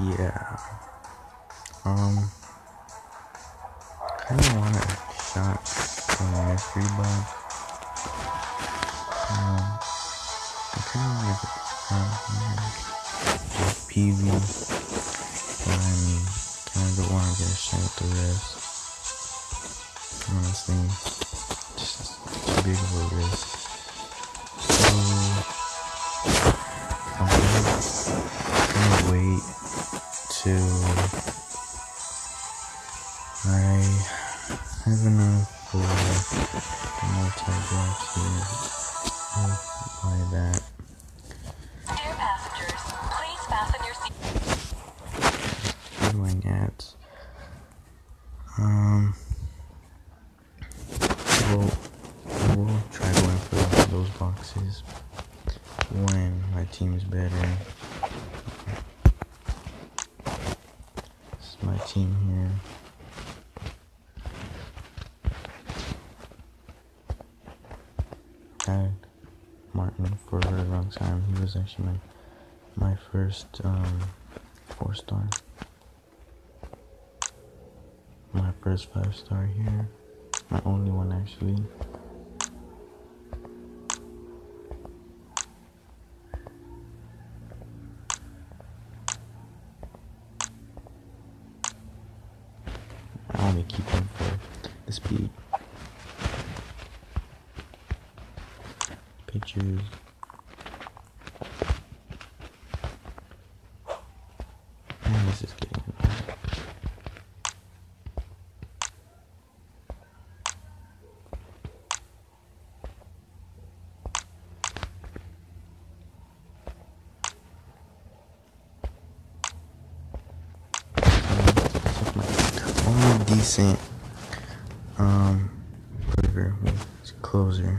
Yeah. Um. Kind of want a shot a mystery box. Um. I kind of to um, PV. But I mean, kind of don't want to get shot with the rest. Honestly, just too big of a risk. So, I'm gonna, gonna wait till I have enough for the multi-drops here. Buy that. Dear passengers, please fasten your seat. doing ads. Um, we'll, we'll try going for those boxes when my team's better. My team here. Had Martin for a very long time. He was actually my my first um, four star. My first five star here. My only one actually. I only keep him for the speed. Pictures. And this is getting annoying. only decent um closer.